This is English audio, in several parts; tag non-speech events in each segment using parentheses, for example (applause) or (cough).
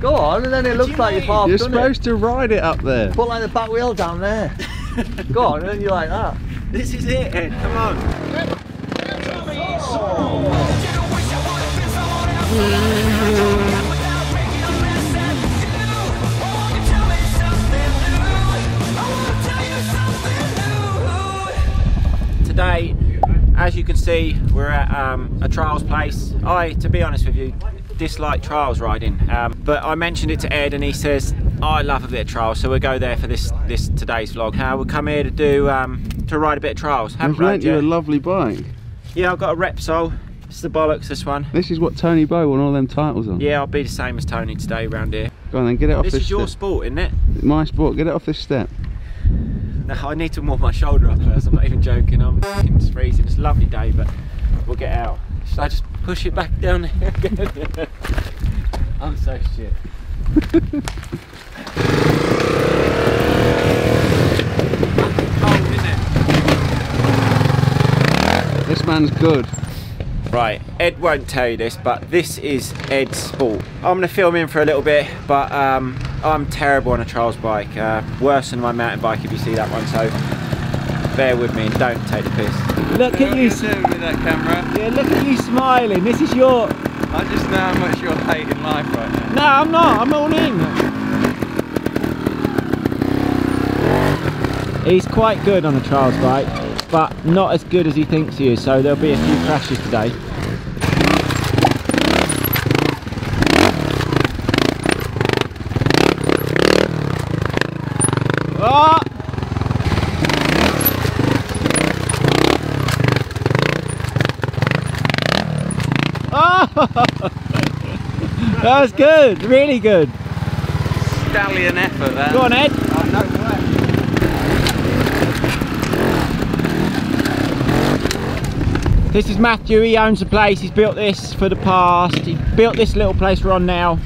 Go on, and then it looks you like mean? you're half You're done supposed to ride it up there. Put like the back wheel down there. (laughs) Go on, and then you're like that. This is it, Ed. Come on. Today, as you can see, we're at um, a trials place. I, to be honest with you, dislike trials riding, um, but I mentioned it to Ed, and he says "Oh, I love a bit of trials, so we'll go there for this this today's vlog. Uh, we'll come here to do um, to ride a bit of trials. Haven't I've lent you a lovely bike. Yeah, I've got a Repsol. It's the bollocks, this one. This is what Toni Bou won all them titles on. Yeah, I'll be the same as Tony today around here. Go on then, get it off This this, is your step. sport, isn't it? My sport, get it off this step. No, I need to warm my shoulder up first. I'm not even joking. I'm freezing. It's a lovely day, but we'll get out. Should I just push it back down here again? (laughs) I'm so shit. Cold. This man's good. Right, Ed won't tell you this, but this is Ed's sport. I'm going to film him for a little bit, but um, I'm terrible on a trials bike. Uh, worse than my mountain bike if you see that one, so bear with me and don't take the piss. Look at you, doing with that camera? yeah, look at you smiling. This is your. I just know how much you're hating life right now. No, I'm not. I'm all in. He's quite good on the trials bike, but not as good as he thinks he is. So there'll be a few crashes today. Oh! That was good, really good. Stallion effort there. Go on, Ed. This is Matthew, he owns the place, he's built this for the past. He built this little place we're on now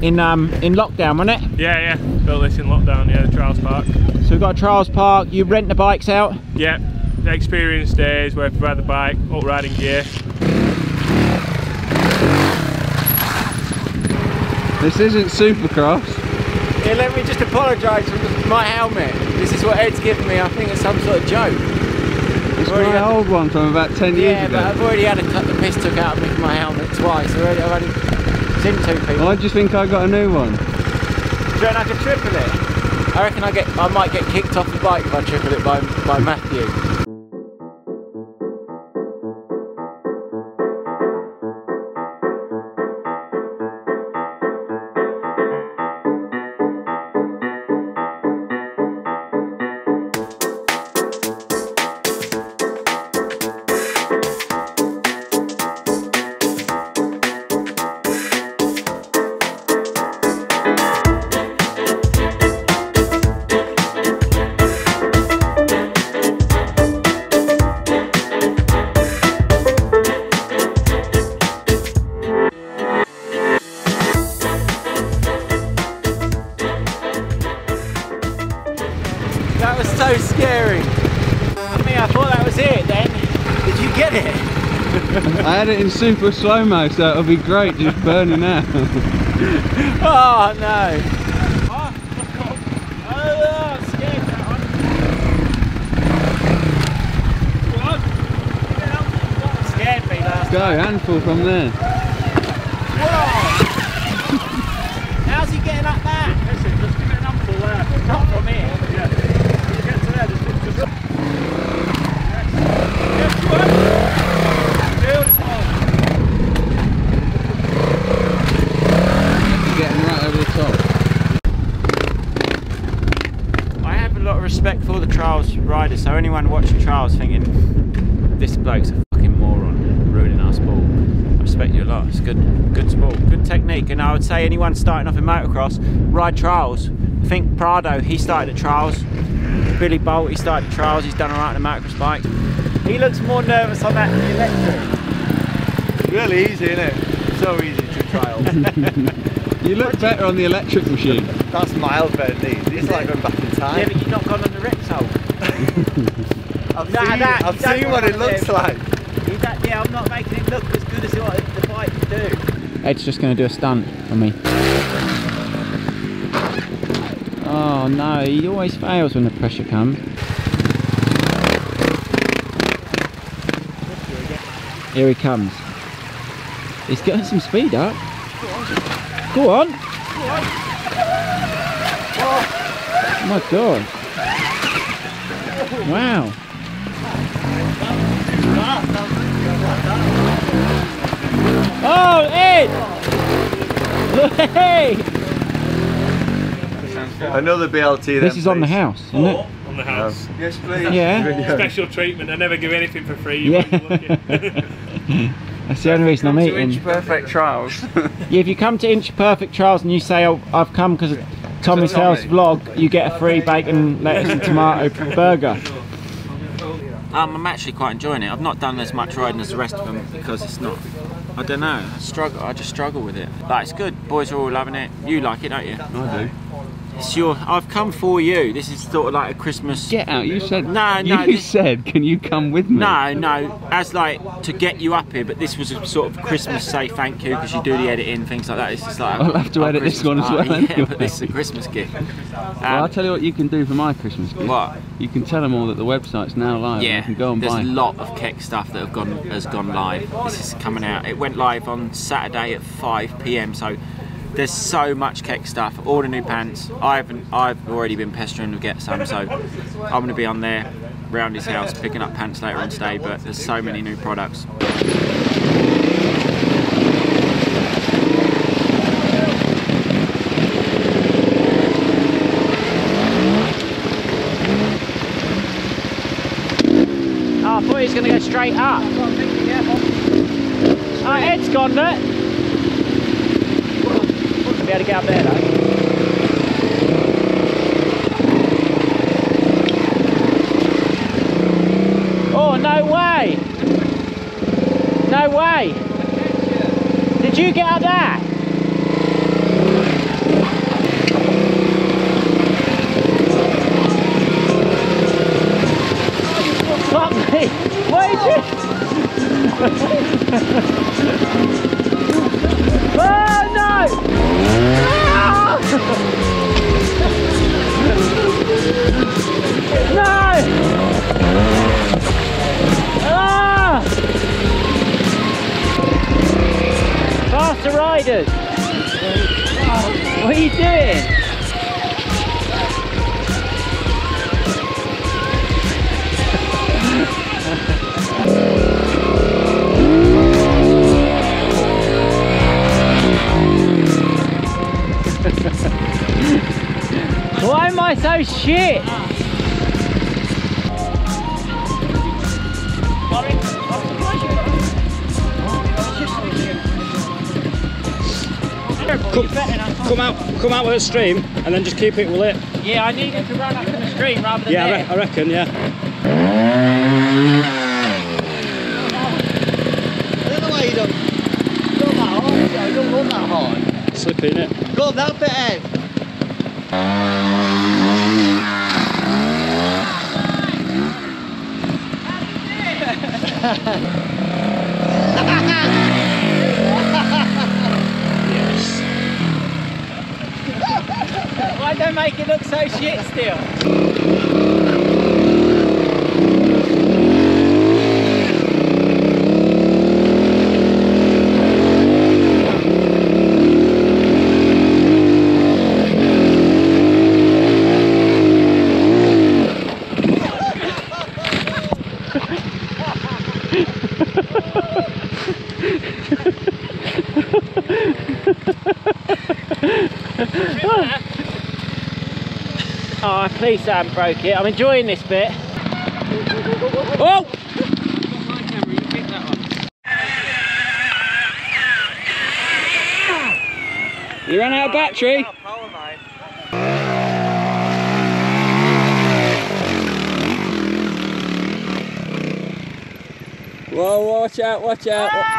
in um in lockdown, wasn't it? Yeah, yeah. Built this in lockdown, yeah, the Trials Park. So we've got a trials park, you rent the bikes out. Yeah, the experience days where we ride the bike, up riding gear. This isn't Supercross. Yeah, let me just apologise for my helmet. This is what Ed's given me, I think it's some sort of joke. It's Already my old one from about 10 years Yeah, ago. but I've already had a cut the piss took out of me for my helmet twice. Already, I've already seen two people. Why do you think I got a new one? Do you reckon I could triple it? I reckon I get I might get kicked off the bike if I triple it by by Matthew. That was so scary. I mean, I thought that was it then. Did you get it? (laughs) I had it in super slow-mo, so it'll be great just burning out. (laughs) Oh no. Oh, oh, I'm scared one. Scared me last Go, handful from there. Whoa! How's he getting up that? Listen, just give it an ample there. Not from here. Yeah. You get to there, just, just, just. Getting right over the top. I have a lot of respect for the trials riders, so anyone watching trials thinking this bloke's a fucking moron ruining our sport. I respect you a lot. It's good good sport, good technique. And I would say anyone starting off in motocross, ride trials. I think Prado, he started at trials. Billy Bolt, he started at trials, he's done alright on the motocross bike. He looks more nervous on that than the electric. Really easy, isn't it? So easy to trial. (laughs) You look better on the electric machine. That's miles better than these. These like going back in time. Yeah, time. but you've not gone on the Repsol. (laughs) I've Nah, seen, nah, I've seen what it looks live. like. You don't- yeah, I'm not making it look as good as what the bike can do. Ed's just going to do a stunt for me. Oh no, he always fails when the pressure comes. Here he comes. He's getting some speed up. Go on. Oh my god. Wow. Oh, Ed! Look, hey! Another BLT then, This is on the please. house, isn't it? Oh, on the house. Oh. Yes, please. Yeah. (laughs) (laughs) Special treatment. I never give anything for free. You Yeah. won't be lucky. (laughs) That's the only reason I'm To eating. Inch Perfect Trials. Yeah, if you come to Inch Perfect Trials and you say, oh, I've come because of Tommy's Tommy. House vlog, you get a free bacon, lettuce and tomato burger. Um, I'm actually quite enjoying it. I've not done as much riding as the rest of them because it's not. I don't know. I struggle. I just struggle with it. But it's good. Boys are all loving it. You like it, don't you? I do. It's your. I've come for you. This is sort of like a Christmas. Get out. You said. No, no, You this- said, can you come with me? No, no, as like to get you up here, but this was a sort of Christmas say thank you because you do the editing, things like that. It's just like I'll have to edit this Christmas one as well, party. (laughs) Yeah, anyway. but this is a Christmas gift. Um, Well, I'll tell you what you can do for my Christmas gift. what? You can tell them all that the website's now live. Yeah, they can go and there's buy. a lot of Keck stuff that have gone has gone live. This is coming out. It went live on Saturday at 5 p.m. So there's so much Keck stuff. All the new pants. I haven't. I've already been pestering to get some. So I'm going to be on there round his house picking up pants later on today. But there's so many new products. Oh, I thought he was going to go straight up. Oh, Ed's gone there. To get though. Oh, no way! No way! Did you get up there? Fuck me! Why did you? (laughs) no! (laughs) No! Ah! Faster riders! What are you doing? Why am so shit? Come, come out, come out with a stream, and then just keep it lit. Yeah, I needed to run up in the stream rather than Yeah, I, re- I reckon. Yeah. I don't know why you don't go that hard. You don't run that hard. Slippy in it. Go that bit, Ed. Why don't make it look so shit still? Oh, please haven't broke it. I'm enjoying this bit. Oh! You ran out of battery. Whoa, watch out, watch out.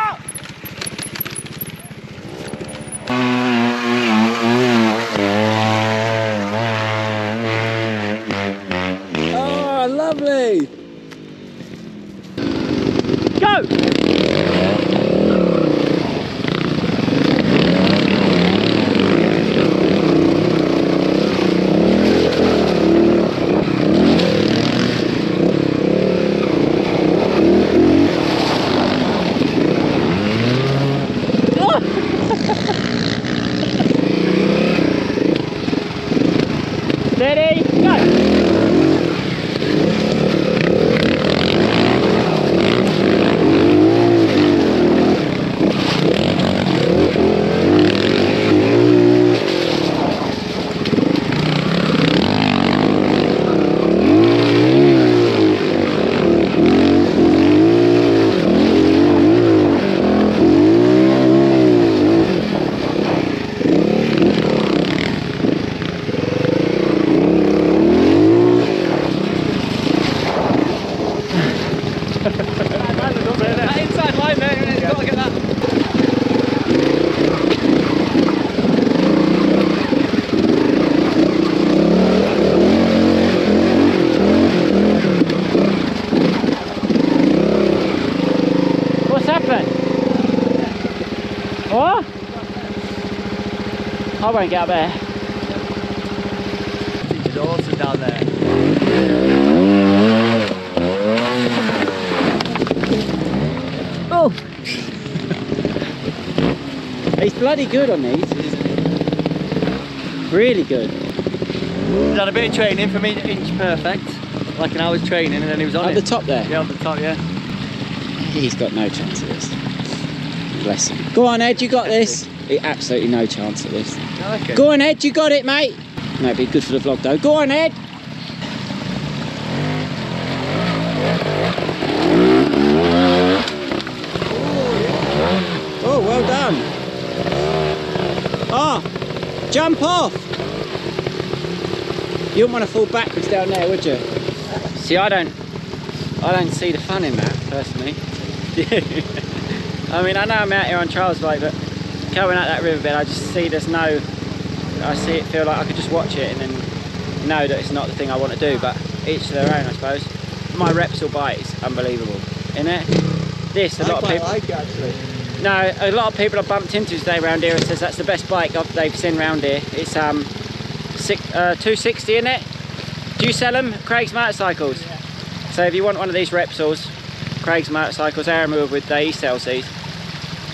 I won't get up there. It's awesome down there. Oh! He's bloody good on these. Really good. He's had a bit of training for me inch perfect. Like an hour's training and then he was on At it. the top there. Yeah, on the top, yeah. He's got no chance at this. Bless him. Go on, Ed, you got this. He absolutely no chance at this. I. Go on, Ed, you got it, mate. No, it'd be good for the vlog though. Go on, Ed. Oh, well done. Ah, jump off. You wouldn't want to fall backwards down there, would you? See, I don't, I don't see the fun in that personally. (laughs) I mean, I know I'm out here on trials bike, but coming out that riverbed, I just see there's no. I see it, feel like I could just watch it and then know that it's not the thing I want to do. But each to their own, I suppose. My Repsol bike is unbelievable, isn't it? This, a I lot of people. like it actually. No, a lot of people I've bumped into today around here says that's the best bike they've seen round here. It's um, six, uh, 260 in it. Do you sell them? Craig's Motorcycles. yeah. So if you want one of these Repsols, Craig's Motorcycles, Aaron with they sells these.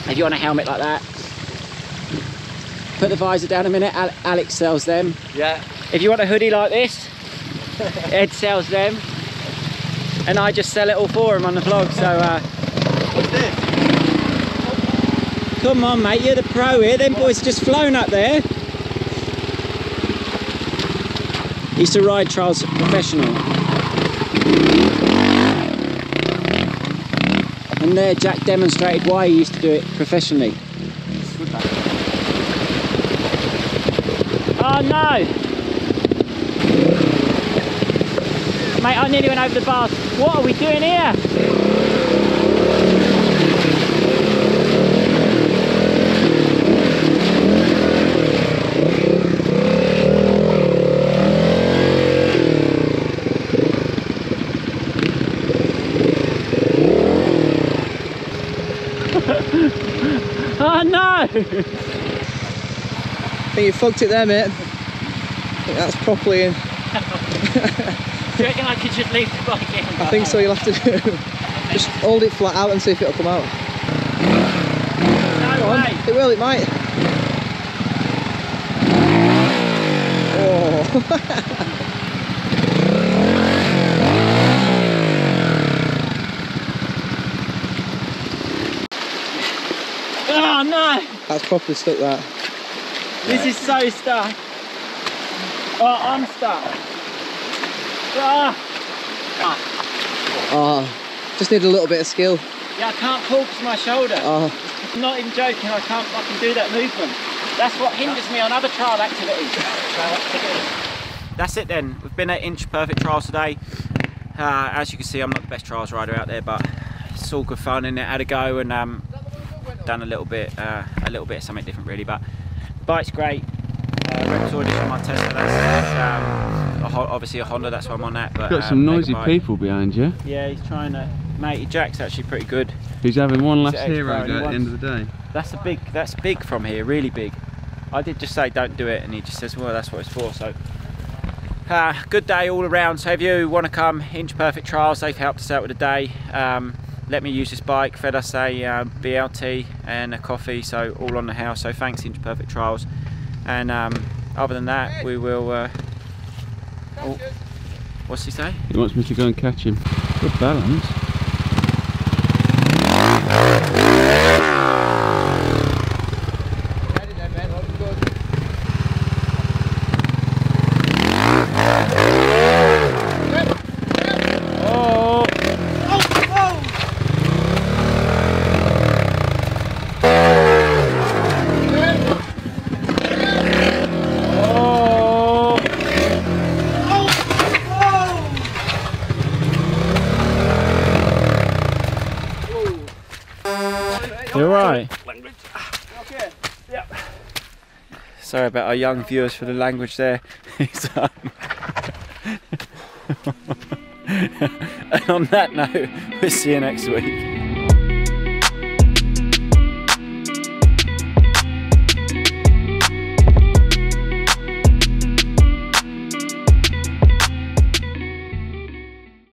If you want a helmet like that, put the visor down a minute. Al- Alex sells them. Yeah. If you want a hoodie like this, Ed sells them. And I just sell it all for him on the vlog. So uh, What's this? Come on, mate, you're the pro here. Them boys have just flown up there. Used to ride trials professional. And there, Jack demonstrated why he used to do it professionally. Oh no! Mate, I nearly went over the bars. What are we doing here? (laughs) Oh no! I think you fucked it there, mate. That's properly in. (laughs) Do you reckon I could just leave the bike in? I think so. You'll have to do. Just hold it flat out and see if it'll come out. No on. way. It will. It might. Oh. (laughs) Oh no! that's properly stuck. That. This is so stuck. Oh, I'm stuck. Ah. Oh. Just need a little bit of skill. Yeah, I can't pull because my shoulder. Oh. I'm not even joking, I can't fucking do that movement. That's what hinders me on other trial activities. That's it then. We've been at Inch Perfect Trials today. Uh, as you can see, I'm not the best trials rider out there, but it's all good fun and it had a go and um, done a little bit, uh, a little bit of something different really. But bike's great. Montesa. That's um, obviously a Honda. That's why I'm on that. But Got um, some noisy people behind you. Yeah, he's trying to. Mate, Jack's actually pretty good. He's having one last hero expert, go he at the end of the day. That's a big. That's big from here. Really big. I did just say don't do it, and he just says, well, that's what it's for. So, uh, good day all around. So if you want to come, Inch Perfect Trials, they've helped us out with the day. Um, let me use this bike, fed us a uh, BLT and a coffee, so all on the house. So thanks, Inch Perfect Trials. And um, other than that, we will. Uh, oh, what's he say? He wants me to go and catch him. Good balance. Oh! Oh! You alright? Sorry about our young viewers for the language there. (laughs) And on that note, we'll see you next week.